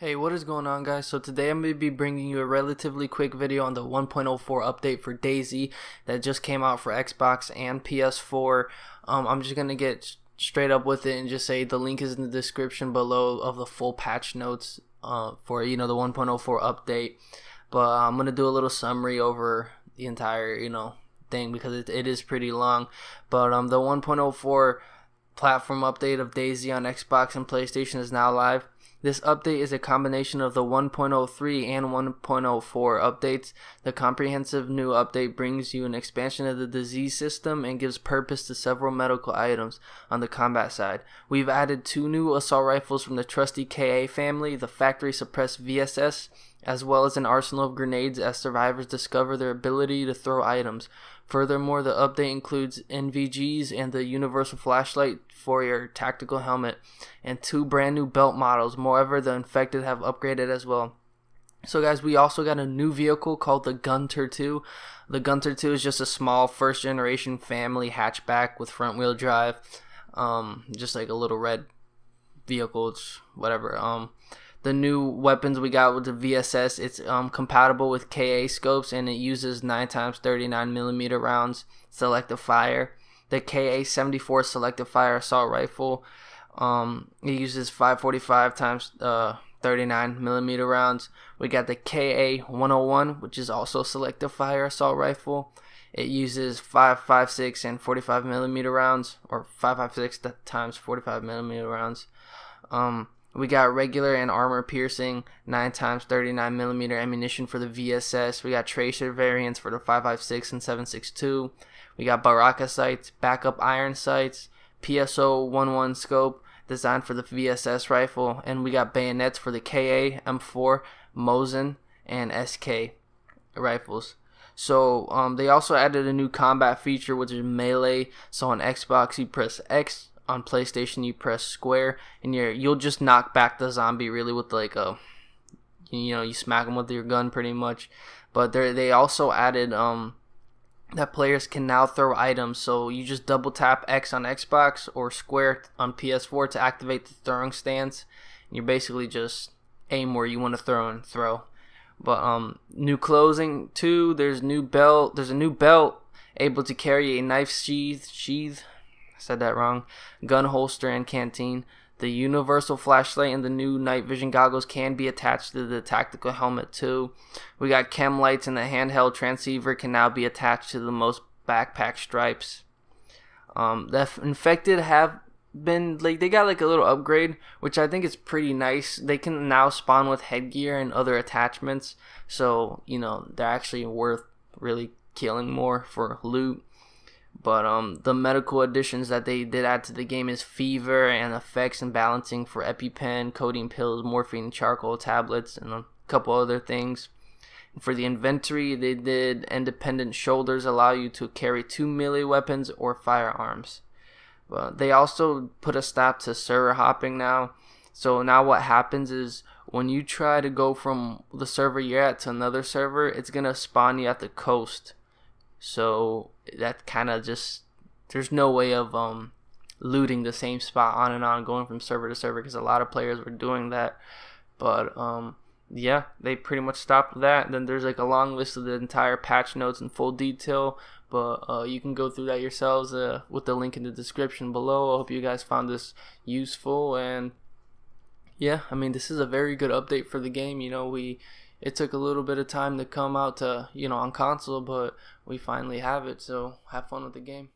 Hey, what is going on guys? So today I'm going to be bringing you a relatively quick video on the 1.04 update for DayZ that just came out for Xbox and PS4. Um, I'm just going to get straight up with it and just say the link is in the description below of the full patch notes uh, for you know the 1.04 update. But uh, I'm going to do a little summary over the entire you know thing because it, it is pretty long. But um, the 1.04 platform update of DayZ on Xbox and PlayStation is now live. This update is a combination of the 1.03 and 1.04 updates. The comprehensive new update brings you an expansion of the disease system and gives purpose to several medical items on the combat side. We've added two new assault rifles from the trusty KA family, the factory suppressed VSS, as well as an arsenal of grenades as survivors discover their ability to throw items. Furthermore, the update includes NVGs and the universal flashlight for your tactical helmet, and two brand new belt models. Moreover, the infected have upgraded as well. So, guys, we also got a new vehicle called the Gunter 2. The Gunter 2 is just a small first generation family hatchback with front wheel drive, um, just like a little red vehicle, it's whatever. Um, the new weapons we got with the VSS. It's um, compatible with KA scopes and it uses 9 times 39 millimeter rounds selective fire. The KA 74 selective fire assault rifle. Um, it uses 545 times uh, 39 millimeter rounds. We got the KA 101, which is also selective fire assault rifle. It uses 556 and 45 millimeter rounds, or 556 times 45 millimeter rounds. Um, we got regular and armor piercing 9 times 39 millimeter ammunition for the VSS. We got tracer variants for the 556 and 762. We got Baraka sights, backup iron sights, PSO 11 scope designed for the VSS rifle, and we got bayonets for the KA, M4, Mosin, and SK rifles. So um, they also added a new combat feature, which is melee. So on Xbox, you press X on PlayStation you press square and you you'll just knock back the zombie really with like a you know you smack them with your gun pretty much. But they they also added um that players can now throw items. So you just double tap X on Xbox or square on PS4 to activate the throwing stance. And you basically just aim where you want to throw and throw. But um new clothing too there's new belt there's a new belt able to carry a knife sheath sheath said that wrong. Gun holster and canteen. The universal flashlight and the new night vision goggles can be attached to the tactical helmet too. We got chem lights and the handheld transceiver can now be attached to the most backpack stripes. Um, the infected have been like they got like a little upgrade, which I think is pretty nice. They can now spawn with headgear and other attachments, so you know they're actually worth really killing more for loot. But um, the medical additions that they did add to the game is fever and effects and balancing for EpiPen, codeine pills, morphine, charcoal tablets, and a couple other things. For the inventory, they did independent shoulders allow you to carry two melee weapons or firearms. But they also put a stop to server hopping now. So now what happens is when you try to go from the server you're at to another server, it's gonna spawn you at the coast so that kind of just there's no way of um looting the same spot on and on going from server to server because a lot of players were doing that. But um yeah they pretty much stopped that. Then there's like a long list of the entire patch notes in full detail. But uh, you can go through that yourselves uh, with the link in the description below. I hope you guys found this useful and yeah i mean this is a very good update for the game. You know we it took a little bit of time to come out to you know on console, but we finally have it. So have fun with the game.